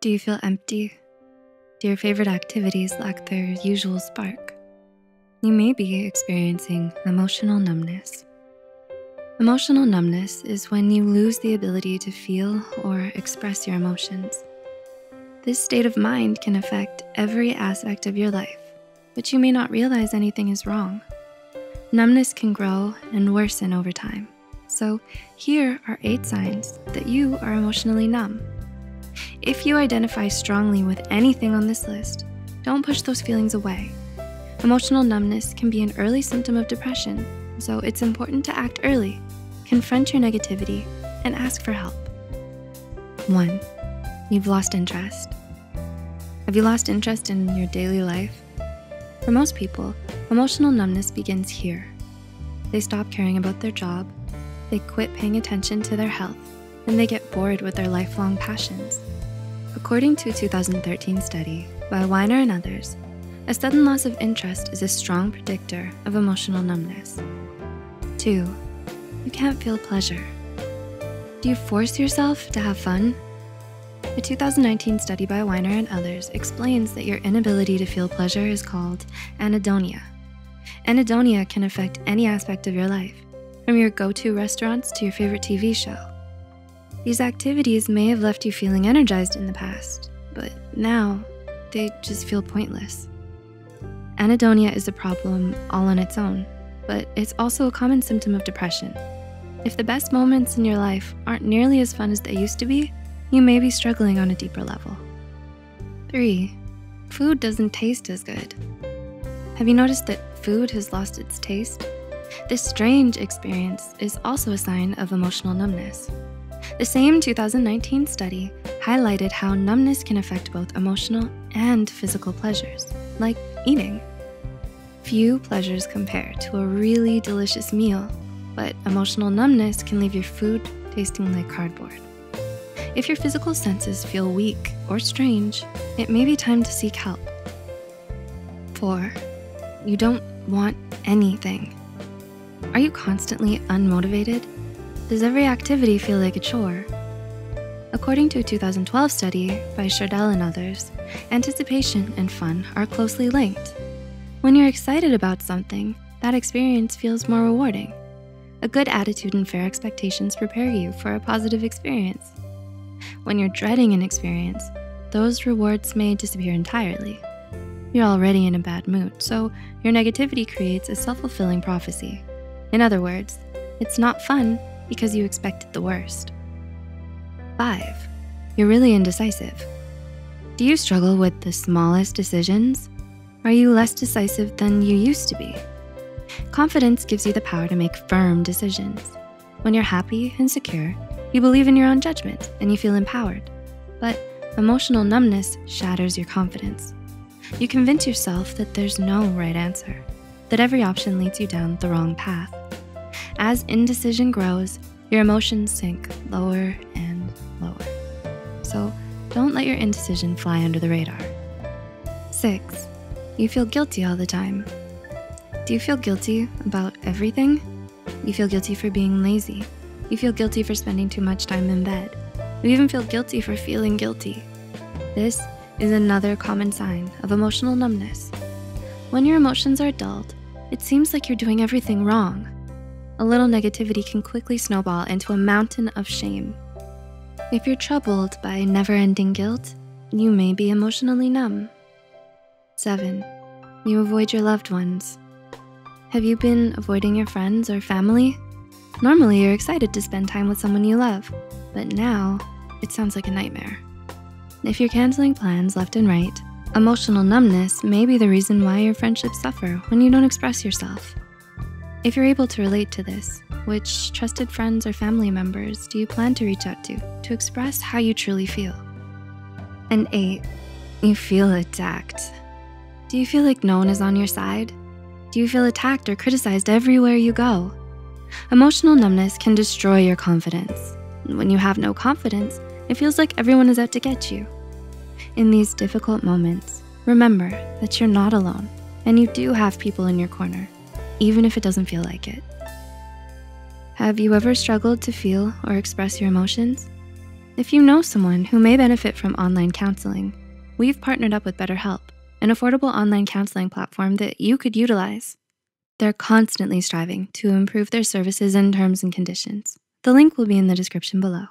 Do you feel empty? Do your favorite activities lack their usual spark? You may be experiencing emotional numbness. Emotional numbness is when you lose the ability to feel or express your emotions. This state of mind can affect every aspect of your life, but you may not realize anything is wrong. Numbness can grow and worsen over time. So here are eight signs that you are emotionally numb. If you identify strongly with anything on this list, don't push those feelings away. Emotional numbness can be an early symptom of depression, so it's important to act early, confront your negativity, and ask for help. One, you've lost interest. Have you lost interest in your daily life? For most people, emotional numbness begins here. They stop caring about their job, they quit paying attention to their health, and they get bored with their lifelong passions. According to a 2013 study by Winer and others, a sudden loss of interest is a strong predictor of emotional numbness. Two, you can't feel pleasure. Do you force yourself to have fun? A 2019 study by Winer and others explains that your inability to feel pleasure is called anhedonia. Anhedonia can affect any aspect of your life, from your go-to restaurants to your favorite TV show. These activities may have left you feeling energized in the past, but now they just feel pointless. Anhedonia is a problem all on its own, but it's also a common symptom of depression. If the best moments in your life aren't nearly as fun as they used to be, you may be struggling on a deeper level. Three, food doesn't taste as good. Have you noticed that food has lost its taste? This strange experience is also a sign of emotional numbness. The same 2019 study highlighted how numbness can affect both emotional and physical pleasures, like eating. Few pleasures compare to a really delicious meal, but emotional numbness can leave your food tasting like cardboard. If your physical senses feel weak or strange, it may be time to seek help. Four, you don't want anything. Are you constantly unmotivated? Does every activity feel like a chore? According to a 2012 study by Sherdell and others, anticipation and fun are closely linked. When you're excited about something, that experience feels more rewarding. A good attitude and fair expectations prepare you for a positive experience. When you're dreading an experience, those rewards may disappear entirely. You're already in a bad mood, so your negativity creates a self-fulfilling prophecy. In other words, it's not fun because you expected the worst. Five, you're really indecisive. Do you struggle with the smallest decisions? Are you less decisive than you used to be? Confidence gives you the power to make firm decisions. When you're happy and secure, you believe in your own judgment and you feel empowered. But emotional numbness shatters your confidence. You convince yourself that there's no right answer, that every option leads you down the wrong path. As indecision grows, your emotions sink lower and lower. So don't let your indecision fly under the radar. Six, you feel guilty all the time. Do you feel guilty about everything? You feel guilty for being lazy. You feel guilty for spending too much time in bed. You even feel guilty for feeling guilty. This is another common sign of emotional numbness. When your emotions are dulled, it seems like you're doing everything wrong. A little negativity can quickly snowball into a mountain of shame. If you're troubled by never-ending guilt, you may be emotionally numb. Seven, you avoid your loved ones. Have you been avoiding your friends or family? Normally, you're excited to spend time with someone you love, but now it sounds like a nightmare. If you're canceling plans left and right, emotional numbness may be the reason why your friendships suffer when you don't express yourself. If you're able to relate to this, which trusted friends or family members do you plan to reach out to to express how you truly feel? And eight, you feel attacked. Do you feel like no one is on your side? Do you feel attacked or criticized everywhere you go? Emotional numbness can destroy your confidence. When you have no confidence, it feels like everyone is out to get you. In these difficult moments, remember that you're not alone and you do have people in your corner, even if it doesn't feel like it. Have you ever struggled to feel or express your emotions? If you know someone who may benefit from online counseling, we've partnered up with BetterHelp, an affordable online counseling platform that you could utilize. They're constantly striving to improve their services and terms and conditions. The link will be in the description below.